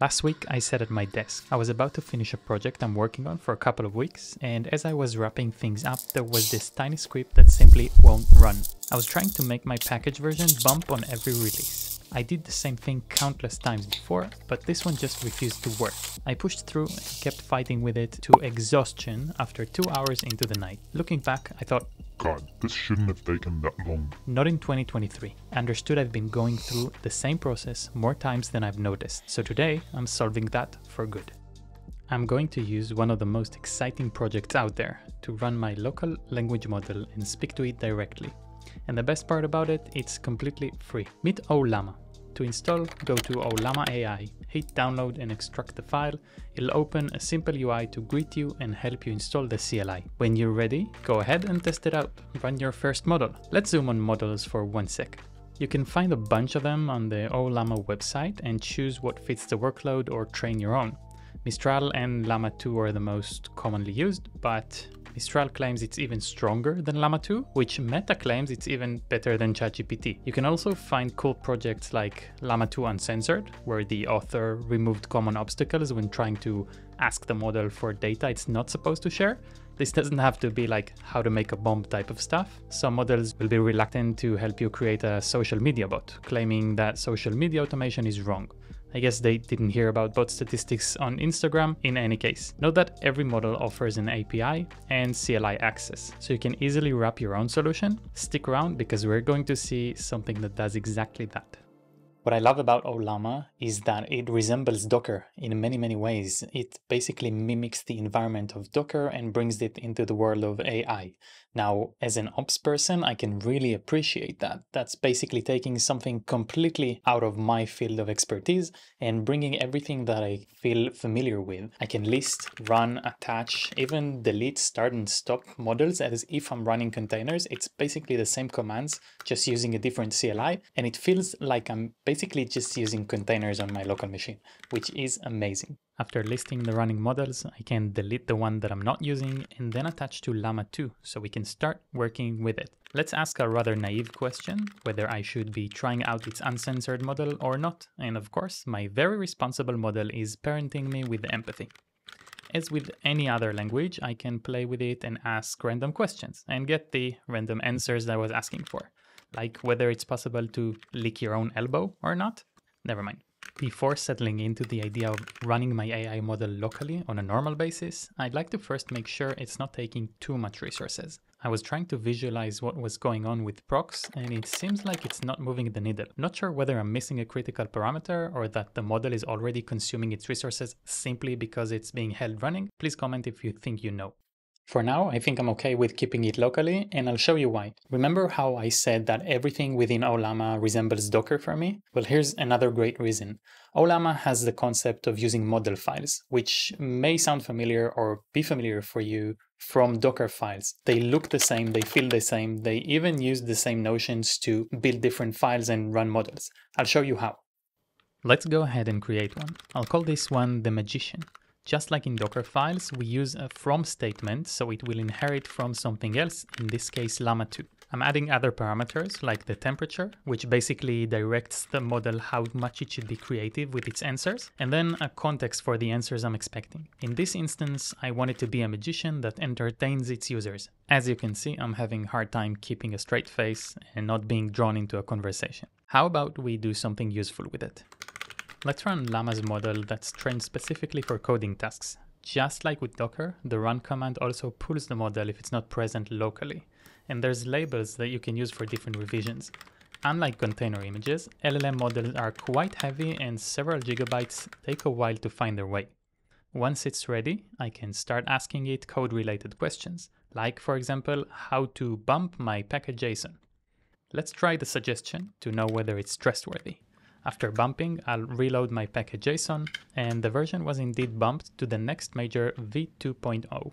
Last week, I sat at my desk. I was about to finish a project I'm working on for a couple of weeks, and as I was wrapping things up, there was this tiny script that simply won't run. I was trying to make my package version bump on every release. I did the same thing countless times before, but this one just refused to work. I pushed through and kept fighting with it to exhaustion after two hours into the night. Looking back, I thought, God, this shouldn't have taken that long. not in 2023. I understood I've been going through the same process more times than I've noticed, so today I'm solving that for good. I'm going to use one of the most exciting projects out there to run my local language model and speak to it directly. And the best part about it, it's completely free. Meet Ollama. To install, go to Ollama AI, hit download and extract the file. It'll open a simple UI to greet you and help you install the CLI. When you're ready, go ahead and test it out. Run your first model. Let's zoom on models for one sec. You can find a bunch of them on the Ollama website and choose what fits the workload or train your own. Mistral and Llama 2 are the most commonly used, but Mistral claims it's even stronger than Llama 2, which Meta claims it's even better than ChatGPT. You can also find cool projects like Llama 2 Uncensored, where the author removed common obstacles when trying to ask the model for data it's not supposed to share. This doesn't have to be like how to make a bomb type of stuff. Some models will be reluctant to help you create a social media bot, claiming that social media automation is wrong. I guess they didn't hear about bot statistics on Instagram in any case. Note that every model offers an API and CLI access, so you can easily wrap your own solution. Stick around because we're going to see something that does exactly that. What I love about Ollama is that it resembles Docker in many, many ways. It basically mimics the environment of Docker and brings it into the world of AI. Now, as an ops person, I can really appreciate that. That's basically taking something completely out of my field of expertise and bringing everything that I feel familiar with. I can list, run, attach, even delete, start, and stop models as if I'm running containers. It's basically the same commands, just using a different CLI, and it feels like I'm basically just using containers on my local machine, which is amazing. After listing the running models, I can delete the one that I'm not using and then attach to Llama 2 so we can start working with it. Let's ask a rather naive question, whether I should be trying out its uncensored model or not. And of course, my very responsible model is parenting me with empathy. As with any other language, I can play with it and ask random questions and get the random answers that I was asking for, like whether it's possible to lick your own elbow or not. Never mind. Before settling into the idea of running my AI model locally on a normal basis, I'd like to first make sure it's not taking too much resources. I was trying to visualize what was going on with Prox, and it seems like it's not moving the needle. Not sure whether I'm missing a critical parameter or that the model is already consuming its resources simply because it's being held running. Please comment if you think you know. For now, I think I'm okay with keeping it locally, and I'll show you why. Remember how I said that everything within Ollama resembles Docker for me? Well, here's another great reason. Ollama has the concept of using model files, which may sound familiar or be familiar for you from Docker files. They look the same, they feel the same, they even use the same notions to build different files and run models. I'll show you how. Let's go ahead and create one. I'll call this one the magician. Just like in Docker files, we use a from statement, so it will inherit from something else, in this case Llama 2. I'm adding other parameters like the temperature, which basically directs the model how much it should be creative with its answers, and then a context for the answers I'm expecting. In this instance, I want it to be a magician that entertains its users. As you can see, I'm having a hard time keeping a straight face and not being drawn into a conversation. How about we do something useful with it? Let's run Llama's model that's trained specifically for coding tasks. Just like with Docker, the run command also pulls the model if it's not present locally, and there's labels that you can use for different revisions. Unlike container images, LLM models are quite heavy and several gigabytes take a while to find their way. Once it's ready, I can start asking it code-related questions, like for example, how to bump my package.json. Let's try the suggestion to know whether it's trustworthy. After bumping, I'll reload my package.json, and the version was indeed bumped to the next major v2.0.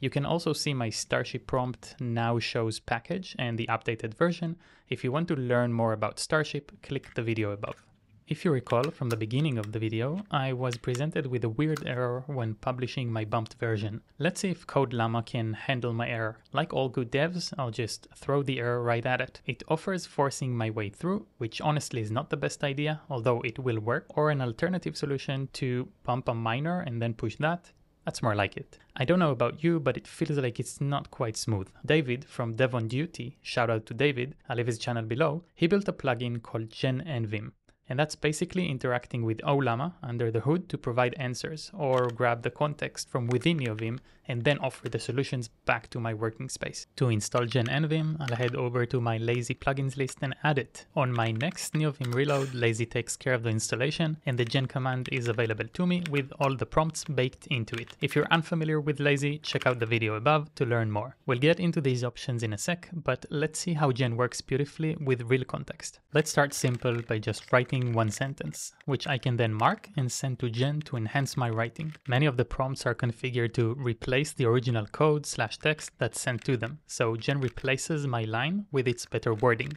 You can also see my Starship prompt now shows package and the updated version. If you want to learn more about Starship, click the video above. If you recall from the beginning of the video, I was presented with a weird error when publishing my bumped version. Let's see if CodeLlama can handle my error. Like all good devs, I'll just throw the error right at it. It offers forcing my way through, which honestly is not the best idea, although it will work, or an alternative solution to bump a minor and then push that. That's more like it. I don't know about you, but it feels like it's not quite smooth. David from Dev on Duty, shout out to David, I'll leave his channel below, he built a plugin called GenNVim and that's basically interacting with Ollama under the hood to provide answers or grab the context from within NeoVim and then offer the solutions back to my working space. To install GenNVim, I'll head over to my Lazy plugins list and add it. On my next NeoVim reload, Lazy takes care of the installation and the gen command is available to me with all the prompts baked into it. If you're unfamiliar with Lazy, check out the video above to learn more. We'll get into these options in a sec, but let's see how gen works beautifully with real context. Let's start simple by just writing one sentence, which I can then mark and send to gen to enhance my writing. Many of the prompts are configured to replace the original code slash text that's sent to them. So Gen replaces my line with its better wording.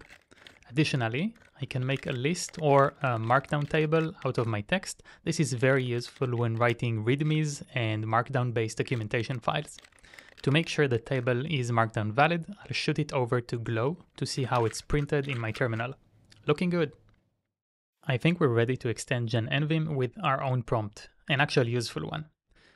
Additionally, I can make a list or a markdown table out of my text. This is very useful when writing readmes and markdown based documentation files. To make sure the table is markdown valid, I'll shoot it over to Glow to see how it's printed in my terminal. Looking good. I think we're ready to extend GenNVim with our own prompt, an actual useful one.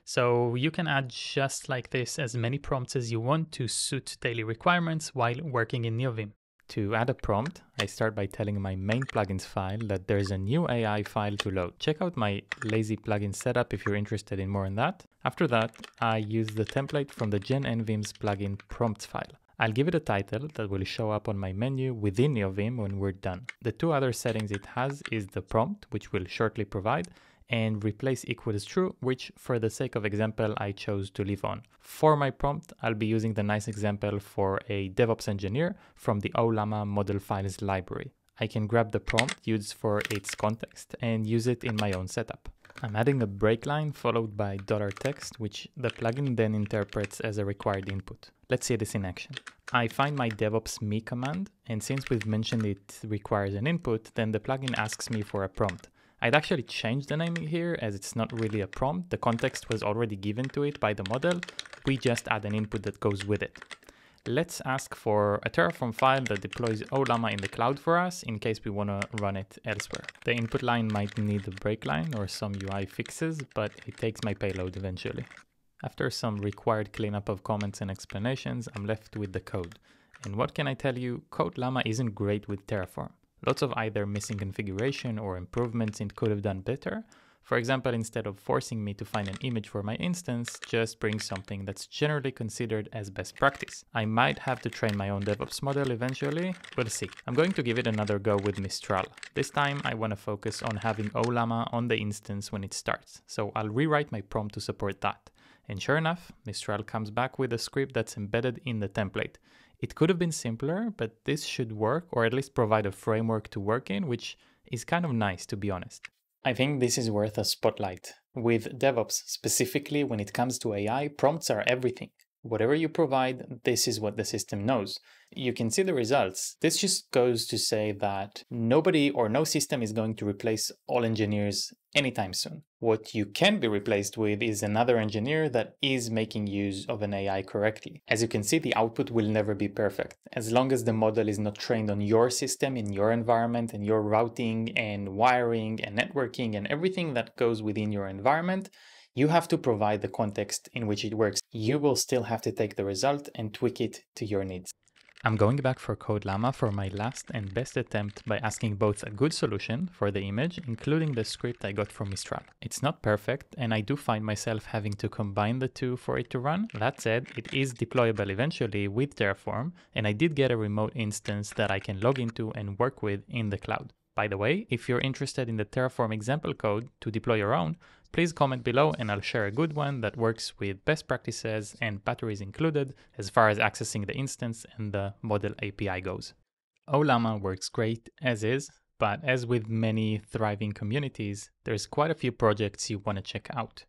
So you can add just like this as many prompts as you want to suit daily requirements while working in NeoVim. To add a prompt, I start by telling my main plugins file that there's a new AI file to load. Check out my lazy plugin setup if you're interested in more on that. After that, I use the template from the GenNVim's plugin prompts file. I'll give it a title that will show up on my menu within NeoVim when we're done. The two other settings it has is the prompt, which we'll shortly provide, and replace equals true, which for the sake of example, I chose to leave on. For my prompt, I'll be using the nice example for a DevOps engineer from the Ollama model files library. I can grab the prompt used for its context and use it in my own setup. I'm adding a break line followed by dollar $text, which the plugin then interprets as a required input. Let's see this in action. I find my DevOps me command, and since we've mentioned it requires an input, then the plugin asks me for a prompt. I'd actually change the naming here as it's not really a prompt. The context was already given to it by the model. We just add an input that goes with it. Let's ask for a Terraform file that deploys Ollama in the cloud for us in case we want to run it elsewhere. The input line might need a break line or some UI fixes, but it takes my payload eventually. After some required cleanup of comments and explanations, I'm left with the code. And what can I tell you, CodeLlama isn't great with Terraform. Lots of either missing configuration or improvements it could have done better. For example, instead of forcing me to find an image for my instance, just bring something that's generally considered as best practice. I might have to train my own DevOps model eventually, we'll see. I'm going to give it another go with Mistral. This time I want to focus on having Ollama on the instance when it starts, so I'll rewrite my prompt to support that. And sure enough, Mistral comes back with a script that's embedded in the template. It could have been simpler, but this should work or at least provide a framework to work in, which is kind of nice to be honest. I think this is worth a spotlight. With DevOps, specifically when it comes to AI, prompts are everything. Whatever you provide, this is what the system knows. You can see the results. This just goes to say that nobody or no system is going to replace all engineers anytime soon. What you can be replaced with is another engineer that is making use of an AI correctly. As you can see, the output will never be perfect. As long as the model is not trained on your system, in your environment, and your routing and wiring and networking and everything that goes within your environment, you have to provide the context in which it works. You will still have to take the result and tweak it to your needs. I'm going back for CodeLlama for my last and best attempt by asking both a good solution for the image, including the script I got from Mistral. It's not perfect, and I do find myself having to combine the two for it to run. That said, it is deployable eventually with Terraform, and I did get a remote instance that I can log into and work with in the cloud. By the way, if you're interested in the Terraform example code to deploy your own, please comment below and I'll share a good one that works with best practices and batteries included as far as accessing the instance and the model API goes. Ollama works great as is, but as with many thriving communities, there's quite a few projects you want to check out.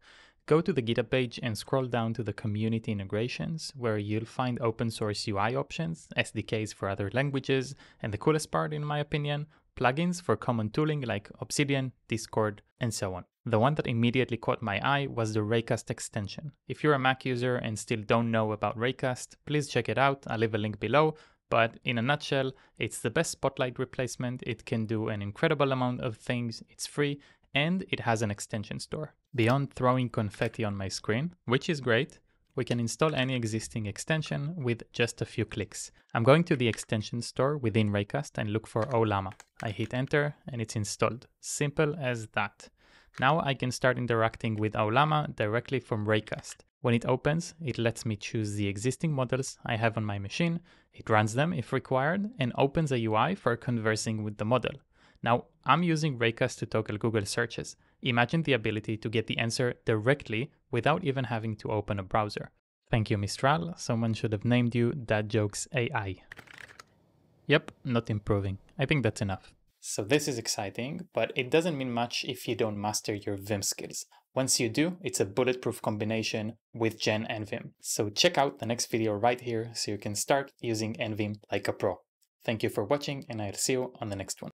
Go to the GitHub page and scroll down to the community integrations, where you'll find open source UI options, SDKs for other languages, and the coolest part, in my opinion, plugins for common tooling like Obsidian, Discord, and so on. The one that immediately caught my eye was the Raycast extension. If you're a Mac user and still don't know about Raycast, please check it out. I'll leave a link below. But in a nutshell, it's the best Spotlight replacement. It can do an incredible amount of things. It's free and it has an extension store. Beyond throwing confetti on my screen, which is great, we can install any existing extension with just a few clicks. I'm going to the extension store within Raycast and look for Ollama. I hit enter and it's installed. Simple as that. Now I can start interacting with Ollama directly from Raycast. When it opens, it lets me choose the existing models I have on my machine, it runs them if required, and opens a UI for conversing with the model. Now, I'm using Raycast to toggle Google searches. Imagine the ability to get the answer directly without even having to open a browser. Thank you, Mistral. Someone should have named you Dad Jokes AI. Yep, not improving. I think that's enough. So this is exciting, but it doesn't mean much if you don't master your Vim skills. Once you do, it's a bulletproof combination with Gen and Vim. So check out the next video right here so you can start using NVim like a pro. Thank you for watching and I'll see you on the next one.